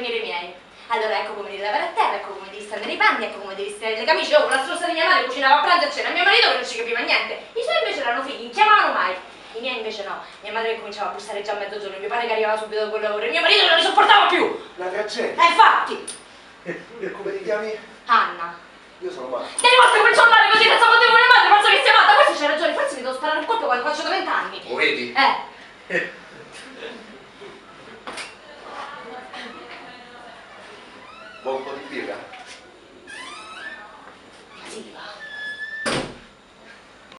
venire i miei. Allora ecco come devi lavare a terra, ecco come devi stendere i panni, ecco come devi stare le camicie. Oh, la stronza di mia madre cucinava a pranzo e a cena, mio marito che non ci capiva niente. I suoi invece erano figli, non chiamavano mai. I miei invece no, mia madre che cominciava a bussare già a mezzogiorno, mio padre che arrivava subito dopo il lavoro e mio marito non li sopportava più. La tragedia. E infatti, E, e come ti chiami? Anna, Io sono Marco. Che dimostra come c'ho male così senza motivo mia madre, penso che sia matta, questo c'hai ragione, forse mi devo sparare un colpo quando faccio 30 anni. Lo vedi? Eh, Bom, quando ligar.